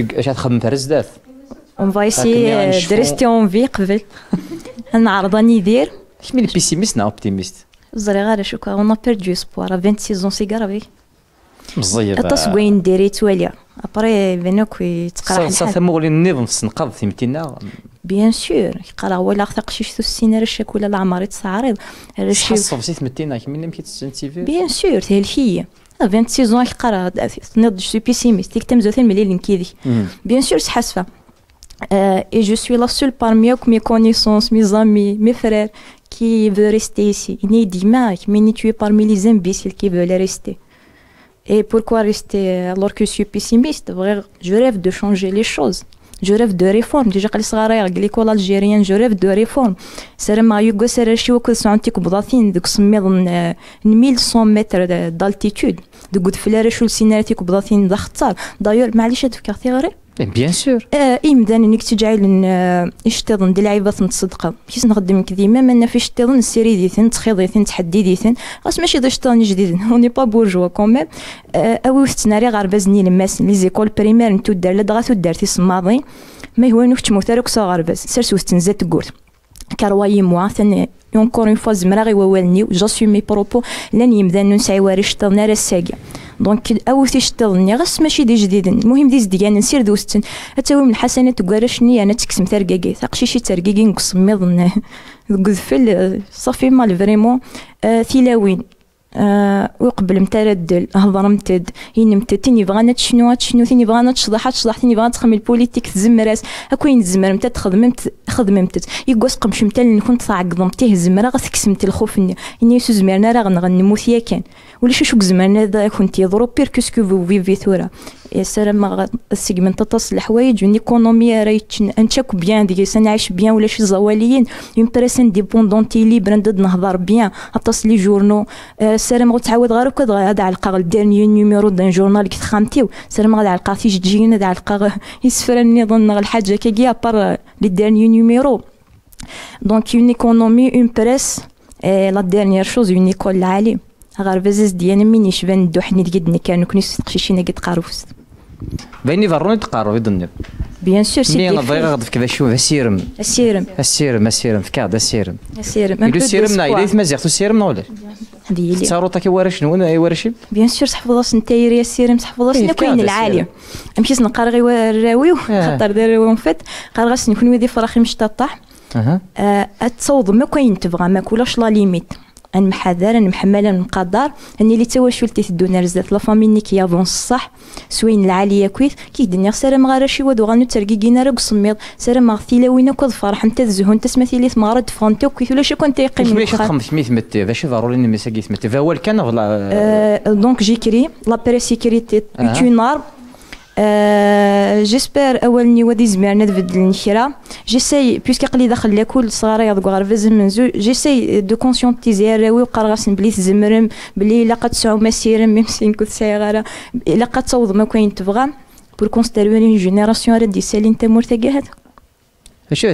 اش تخدم في الزدات اون فا ايسي يعني دو ريستي اون في قبل نعرض راني ندير شمي بيسيميست نا اوبتيميست زري غير شو اون ا بيردو اسبوار 26 زون سي غرافي مزيب اطاس وين ديري تواليا ابري بينك يتقرا صا الحال ثمولي النظام تسنقض ثمتينا بيان سور يقرا ولا خاطر قشيش السينه رشاك ولا العمر يتصعرض رشي حصف سي ثمتينا كمين يمكن تستنتيفي بيان سور تهلكية 26 زون يقرا تنض جو سوي بيسيميست تيك تمزو ثم ملي نكيدي Bien sûr, c'est Hasfa. Euh, et je suis la seule parmi eux, mes connaissances, mes amis, mes frères, qui veulent rester ici. Il n'est dit mais tu es parmi les imbéciles qui veulent rester. Et pourquoi rester alors que je suis pessimiste Vrai, Je rêve de changer les choses. جو ريف دو ريفورم ديجا قلي صغار قلي كولا الجيريان جو ريف دو ريفورم سير ما يوكو سير شي وك سونتي كو بضافين دوك سميض نميل سون متر دالتيتود دوك دفلاري شو السيناريو تيكو بضافين ضختار دايور معليش هاد فكرتي غريب بيان سور آه إمدان إنك تجعل اشتضن دي لعيبة تصدق كيس نخدم كديما ما أنا في اشتضن السيري ديثن تخيضيثن تحدي ديثن غاس ماشي دا اشتضن جديد. اوني با بورجوا كوميم آه أوي وثناري غار بازني لماس لي زيكول بريمير نتو دار لدغا تو دارتي سماضي ما هو نوك تموت روك سا غارباز سيرس وستنزات تقول. كارواي موا ثاني اونكور اون فوا زمرا غي ووالني. جاسومي بروبو لأن يمدان نسعي واري شطل نارا الساقيا دونك اوثي شطلني غاس ماشي دي جديد المهم دي زديان نسير دوستن اتاوي من الحسنات كوارشني أنا تكسم ترقاقي ثقشيشي ترقاقي نقسم قذفل صافي مال فريمون ثلاوين آه وقبل متردل هضر متد هين متد تيني بغانا تشنو تشنو تيني بغانا تشضح تشضح تيني بغانا تخمي البوليتيك تزمراس اكوين تزمر متد خدمت خدمت يقوس قمش متل كنت تعقضمتيه زمرا غتكسمت الخوف اني يسو زمرنا راه غنغنموت يا كان ولا شو زمرنا ذا كنت بير كوسكو فو فيفي سلام السيجمنت تطس الحوايج اون إيكونومي راهي انتشاك بيان ديك سنعيش بيان ولا شي زواليين. اون بريسن ديبوندونتي ليبر ندد نهضر بيان اطاس لي جورنو. سلام غتعاود غير هكا هذا علقا الديرني نيميرو دان جورنال كي تخامتيو. سلام غادي علقا تيجي تجينا علقا يسفرني ظن الحاجة كي أبار لي ديرني نيميرو. دونك اون ايكونومي اون بريس لا ديرنيير شوز اون ايكول العالي غير بزاز ديالنا من يشبان دو حني ديال كانوا كني تقشيشينا قد قاروس بيني فروني تقارو يضني بيان سور سي مي غضي غض كذا شوف السيرم السيرم السيرم السيرم في كاد السيرم السيرم يقول السيرم نا إذا مازيغ السيرم ولا هذه هي تسارو تاكي ورا شنو أنا ورا شي بيان سور تحفظ انت يا السيرم تحفظ شنو كاين العالي. امشي نقرا غير الراوي. خاطر دار الراوي فات قال غاس نكون ويدي فراخي مش تطاح أها تصوض ما كاين تبغى ما كولاش لا ليميت أن محذر أن محمله أن مقدر اني اللي تواشول تيثدو نرزات لا فامي نيك يافونس صح. سوين العالية كويس كي دنيا سلام غير شي ودو غانو ترقيقينا راك سميض سلام غثيلا وين كود فرح. أنت زهون تسمثي لي ثمارد فانتو كويس ولا شي كنت يقيم مش الخير. خم ثمي ثمتي فاش ضروري إني مساكي ثمتي فهو كان ولا Euh, donc j'écris la présécurité Ah. est j'espère أول ني ودي زمرنا تبدل النكرة جيساي بيسكي قلي داخل لاكل صغار يضقوا غير فاز من زو جيساي دو كونسيونتيزي الراوي وقال غاسن بلي تزمرم بلي إلا قد تسعو مسيرم ميم سين كنت ساي غير إلا قد تصوض ما كاين تبغى بور كونستيروي جينيراسيون راه دي سالين تمور تاكا هذا اش